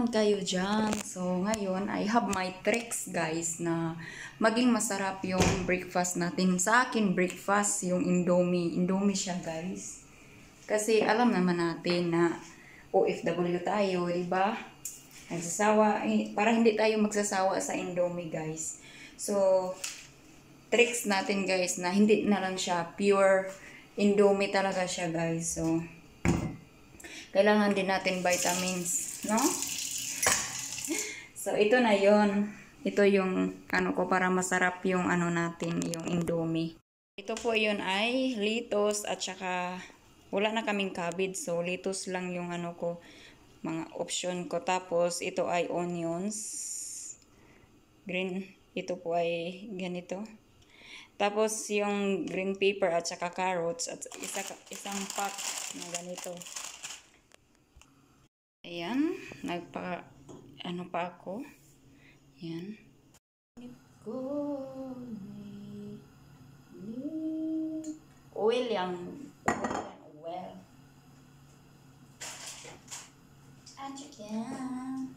naman kayo dyan. So, ngayon, I have my tricks, guys, na maging masarap yung breakfast natin. Sa akin, breakfast, yung Indomie. Indomie siya, guys. Kasi alam naman natin na OFW tayo, di ba? Nagsasawa, eh, para hindi tayo magsasawa sa Indomie, guys. So, tricks natin, guys, na hindi na lang siya pure Indomie talaga siya, guys. So, kailangan din natin vitamins, no? So, ito na yon Ito yung, ano ko, para masarap yung ano natin, yung Indomie. Ito po yun ay litos at saka wala na kaming cabbage. So, litos lang yung ano ko, mga option ko. Tapos, ito ay onions. Green, ito po ay ganito. Tapos, yung green pepper at saka carrots at isa, isang pack na ganito. Ayan, nagpa, ano pa ako. Ayan. Oil yang, oil. At yan.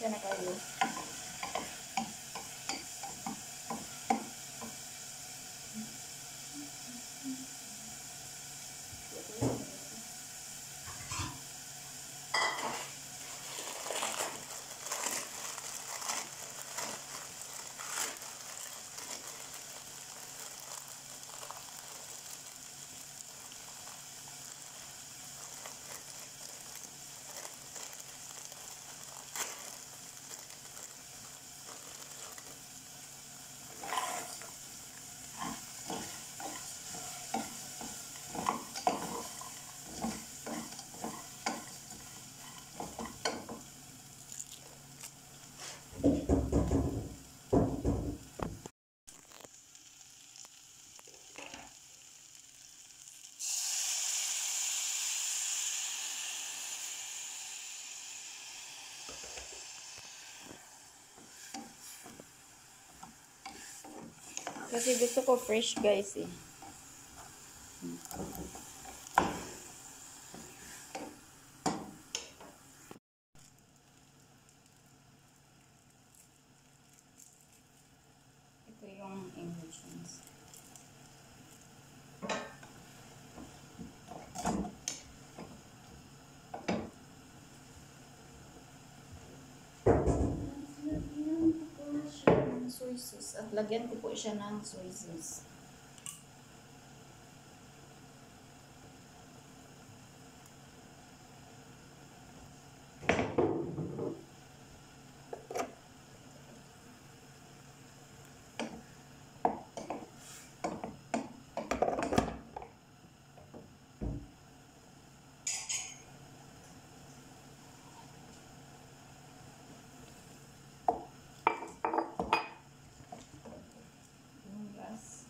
Siya na kayo. Kasi gusto ko fresh guys eh. Ito yung ingredients. Lagyan ko po siya ng soy. At lagyan ko po siya ng soy sauce. Yung gas.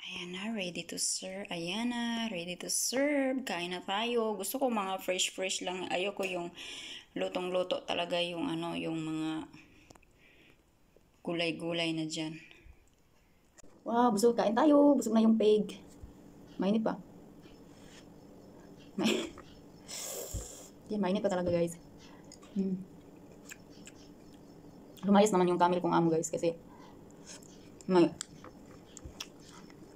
Ayan na, ready to serve. Ayan na, ready to serve. Kain na tayo. Gusto ko mga fresh-fresh lang. Ayoko yung lutong-luto talaga yung ano, yung mga gulay-gulay na dyan. Wow, busog. Kain tayo. Busog na yung pig. Mainit pa. May... Yan, mainit pa talaga guys. Hmm. Lumayas naman yung camel kong amo guys kasi may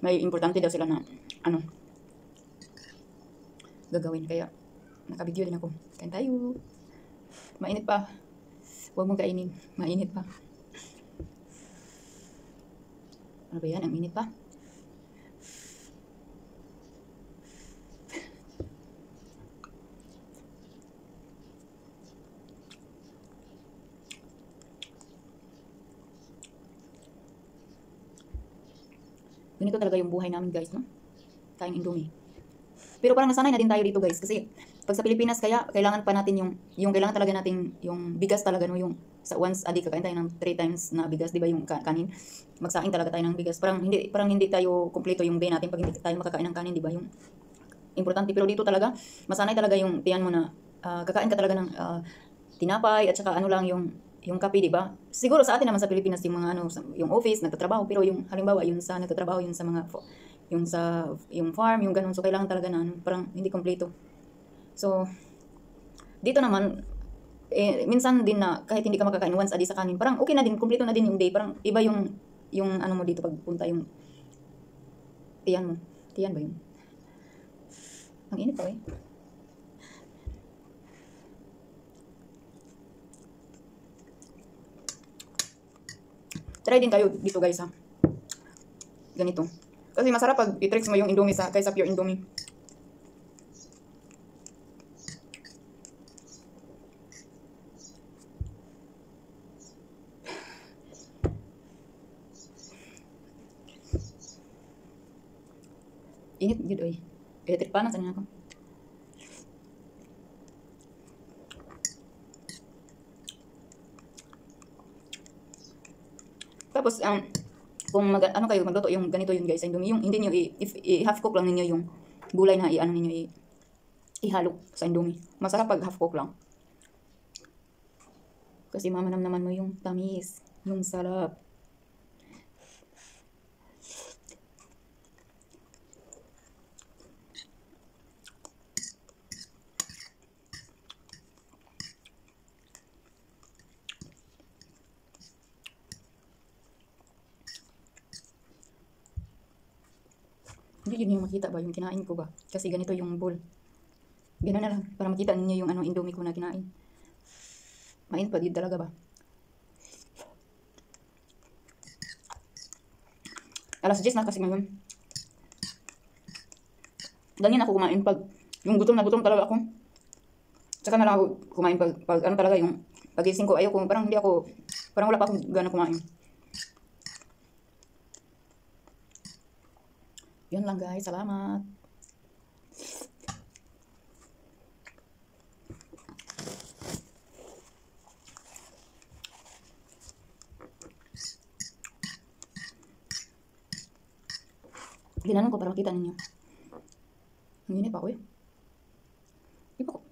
may importante daw sila na ano gagawin. Kaya nakabidyo din ako. Kain tayo. Mainit pa. Huwag mong kainin. Mainit pa. Ano ba yan? Ang init pa ganito talaga yung buhay namin guys no? Kain indomie. Pero parang nasanay na din tayo dito guys kasi pag sa Pilipinas kaya kailangan pa natin yung yung kailangan talaga natin yung bigas talaga no? Yung sa once a day kakain tayo ng 3 times na bigas di ba yung ka- kanin? Magsaing talaga tayo ng bigas. Parang hindi parang hindi tayo kumpleto yung day natin pag hindi tayo makakain ng kanin di ba? Yung importante. Pero dito talaga masanay talaga yung tiyan mo na ah, kakain ka talaga ng ah, tinapay at saka ano lang yung yung kape, di ba? Siguro sa atin naman sa Pilipinas yung mga ano, yung office nagtatrabaho pero yung halimbawa yung sa nagtatrabaho yung sa mga yung sa yung farm, yung ganun. So kailangan talaga na ano, parang hindi kompleto. So dito naman eh, minsan din na kahit hindi ka makakain once a day sa kanin, parang okay na din, kompleto na din yung day. Parang iba yung yung ano mo dito pagpunta yung tiyan mo. Tiyan ba yun? Ang init pa eh. Try din kayo dito guys ha. Ganito. Kasi masarap pag i-tricks mo yung indomie sa kaysa pure indomie. Init gud oy. Electric pa na sa ako. Tapos, um, kung mag, ano kayo, magluto yung ganito yun guys, yung, yung hindi niyo, i, if, i, half cook lang ninyo yung gulay na i-ano ninyo, i, ihalo sa indomie. Masarap pag half cook lang. Kasi mamanam naman mo yung tamis, yung sarap. Hindi yun yung makita ba, yung kinain ko ba? Kasi ganito yung bowl. Ganun na lang, para makita ninyo yung ano, indomie ko na kinain. Main pa, di talaga ba? Alas 10 na kasi ngayon. Ganyan ako kumain pag, yung gutom na gutom talaga ako. Tsaka na lang ako kumain pag, pag ano talaga yung pagising ko, ayoko, parang hindi ako, parang wala pa akong gana kumain. Yun lang guys, salamat. Ginanon ko para makita ninyo. Ang init pa ako eh. Di ba ko?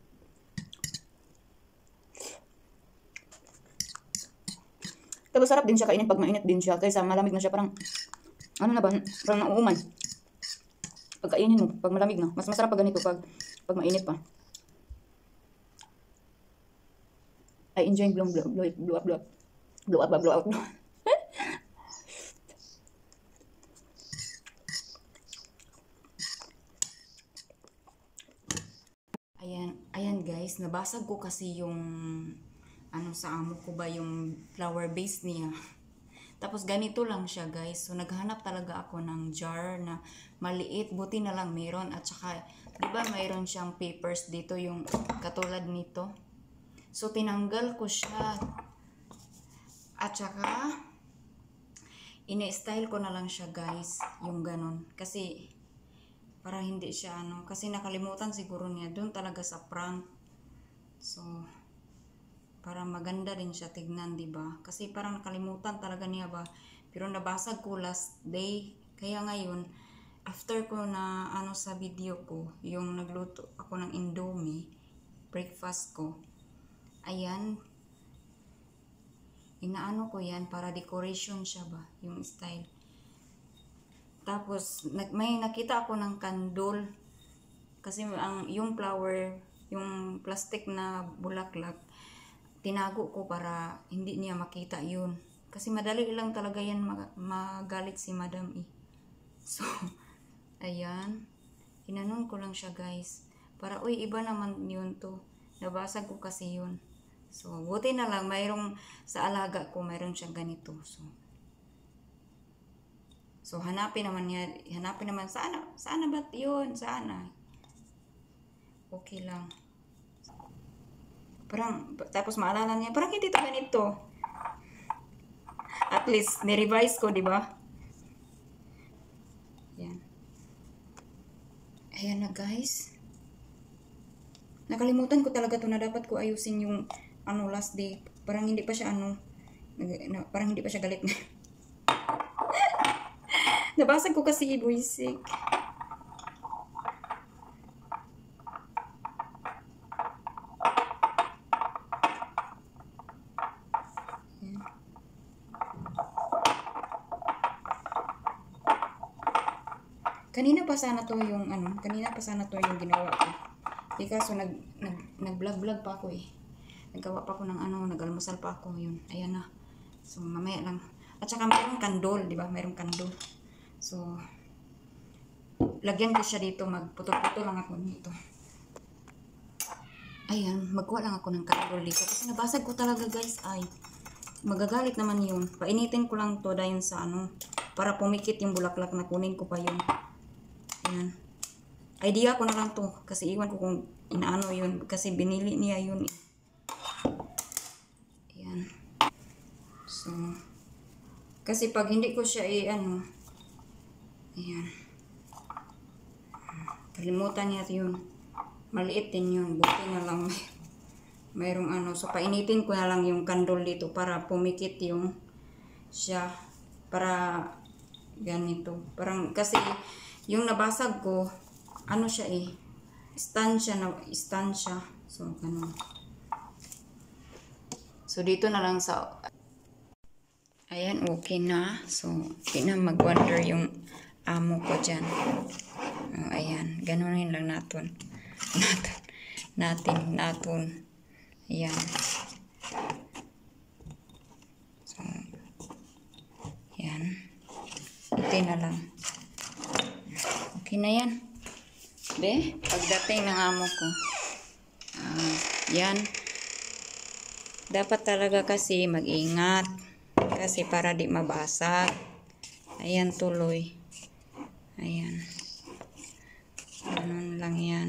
Tapos sarap din siya kainin pag mainit din siya. Kaysa malamig na siya parang ano na ba? Parang nauuman. Pagkainin mo, pag malamig na. Mas masarap pag ganito pag, pag mainit pa. I enjoy blow, blow, blow, blow up, blow up. Blow up, blow up, blow up. Ayan, ayan guys, nabasag ko kasi yung ano sa amo ko ba yung flower base niya. Tapos ganito lang siya guys. So naghanap talaga ako ng jar na maliit, buti na lang meron at saka 'di ba mayroon siyang papers dito yung katulad nito. So tinanggal ko siya. At saka ini-style ko na lang siya guys, yung ganun. Kasi para hindi siya ano kasi nakalimutan siguro niya doon talaga sa front so para maganda din siya tignan di ba? Kasi parang nakalimutan talaga niya ba? Pero nabasag ko last day. Kaya ngayon after ko na ano sa video ko yung nagluto ako ng indomie breakfast ko ayan inaano ko yan para decoration siya ba yung style. Tapos, may nakita ako ng kandol. Kasi ang yung flower, yung plastic na bulaklak, tinago ko para hindi niya makita yun. Kasi madali lang talaga yan mag- magalit si madam eh. So, ayan. Inanon ko lang siya guys. Para, uy, iba naman yun to. Nabasag ko kasi yun. So, buti na lang, mayroong sa alaga ko, mayroon siyang ganito. So, so hanapin naman niya, hanapin naman, sana, sana ba't yun? Sana. Okay lang. Parang, tapos maalala niya, parang hindi to ganito. At least, ni-revise ko, di ba? Yan. Ayan na, guys. Nakalimutan ko talaga to na dapat ko ayusin yung ano last day. Parang hindi pa siya ano, na, parang hindi pa siya galit. Nabasag ko kasi buisik. Kanina pa sana to yung ano, kanina pa sana to yung ginawa ko. Di kaso nag, nag, nag-vlog-vlog pa ako eh. Naggawa pa ako ng ano, nag-almusal pa ako yun. Ayan na. So mamaya lang. At saka mayroong kandol, di ba? Mayroong kandol. So, lagyan ko siya dito. Magputol-putol lang ako nito. Ayan, magkuha lang ako ng kandol dito. Kasi nabasag ko talaga guys. Ay, magagalit naman yun. Painitin ko lang to dahil sa ano, para pumikit yung bulaklak na kunin ko pa yun. Ayan. Idea ko na lang to. Kasi iwan ko kung inaano yun. Kasi binili niya yun. eh. Ayan. So, kasi pag hindi ko siya i ano, ayan. Kalimutan niya yun. Maliit din yun. Buti na lang may, mayroong ano. So, painitin ko na lang yung kandol dito para pumikit yung siya. Para ganito. Parang kasi yung nabasag ko, ano siya eh, stand siya na, stand siya. So, ganun. So, dito na lang sa, ayan, okay na. So, di na mag-wonder yung amo ko dyan. Oh, ayan, ganunin lang natin. Natin, natin, natin. Ayan. So, ayan. Ito na lang. Okay na yan. Be, pagdating ng amo ko. Uh, yan. Dapat talaga kasi mag-ingat. Kasi para di mabasag. Ayan tuloy. Ayan. Ganun lang yan.